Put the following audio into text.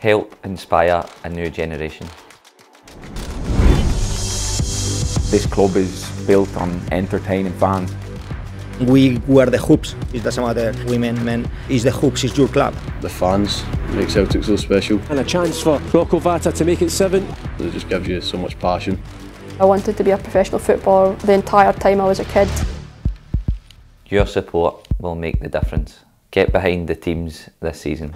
help inspire a new generation. This club is built on entertaining fans. We were the hoops. It doesn't matter women, men. It's the hoops. It's your club. The fans make Celtic so special. And a chance for Rocco Vata to make it seven. It just gives you so much passion. I wanted to be a professional footballer the entire time I was a kid. Your support will make the difference. Get behind the teams this season.